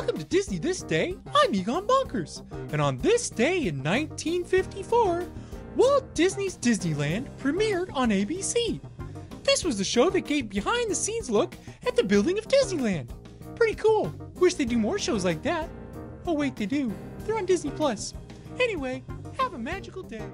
Welcome to Disney This Day. I'm Egon Bonkers. And on this day in 1954, Walt Disney's Disneyland premiered on ABC. This was the show that gave behind the scenes look at the building of Disneyland. Pretty cool. Wish they do more shows like that. Oh, wait, they do. They're on Disney Plus. Anyway, have a magical day.